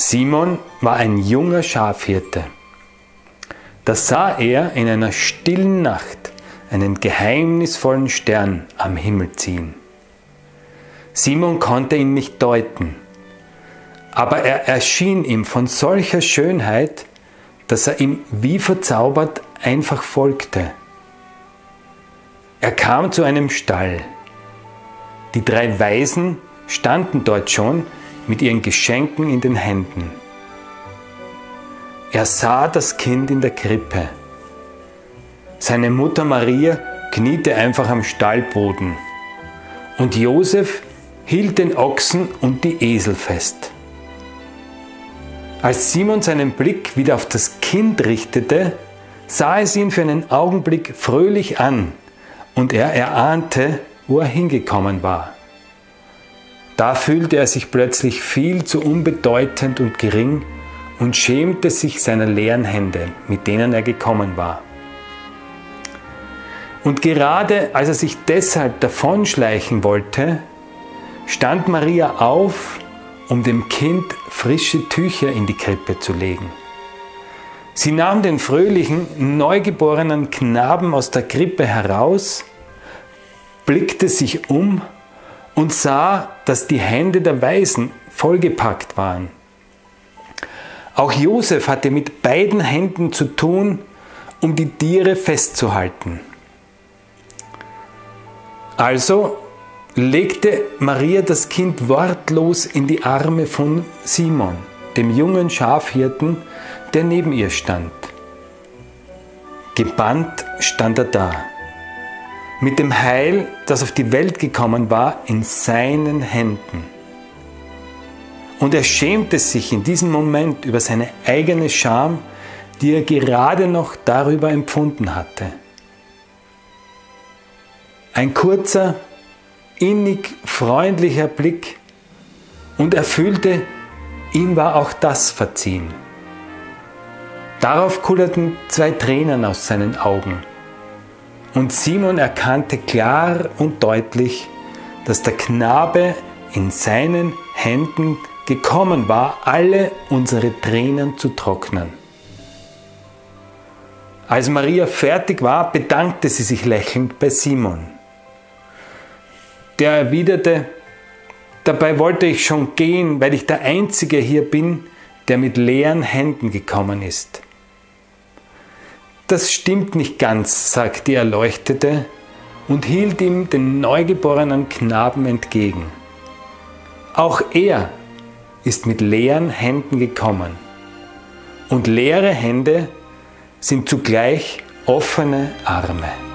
Simon war ein junger Schafhirte. Da sah er in einer stillen Nacht einen geheimnisvollen Stern am Himmel ziehen. Simon konnte ihn nicht deuten, aber er erschien ihm von solcher Schönheit, dass er ihm wie verzaubert einfach folgte. Er kam zu einem Stall. Die drei Weisen standen dort schon mit ihren Geschenken in den Händen. Er sah das Kind in der Krippe. Seine Mutter Maria kniete einfach am Stallboden und Josef hielt den Ochsen und die Esel fest. Als Simon seinen Blick wieder auf das Kind richtete, sah es ihn für einen Augenblick fröhlich an und er erahnte, wo er hingekommen war. Da fühlte er sich plötzlich viel zu unbedeutend und gering und schämte sich seiner leeren Hände, mit denen er gekommen war. Und gerade als er sich deshalb davonschleichen wollte, stand Maria auf, um dem Kind frische Tücher in die Krippe zu legen. Sie nahm den fröhlichen, neugeborenen Knaben aus der Krippe heraus, blickte sich um und sah, dass die Hände der Weisen vollgepackt waren. Auch Josef hatte mit beiden Händen zu tun, um die Tiere festzuhalten. Also legte Maria das Kind wortlos in die Arme von Simon, dem jungen Schafhirten, der neben ihr stand. Gebannt stand er da mit dem Heil, das auf die Welt gekommen war, in seinen Händen. Und er schämte sich in diesem Moment über seine eigene Scham, die er gerade noch darüber empfunden hatte. Ein kurzer, innig freundlicher Blick und er fühlte, ihm war auch das verziehen. Darauf kullerten zwei Tränen aus seinen Augen. Und Simon erkannte klar und deutlich, dass der Knabe in seinen Händen gekommen war, alle unsere Tränen zu trocknen. Als Maria fertig war, bedankte sie sich lächelnd bei Simon. Der erwiderte, dabei wollte ich schon gehen, weil ich der Einzige hier bin, der mit leeren Händen gekommen ist. Das stimmt nicht ganz, sagte die Erleuchtete und hielt ihm den neugeborenen Knaben entgegen. Auch er ist mit leeren Händen gekommen. Und leere Hände sind zugleich offene Arme.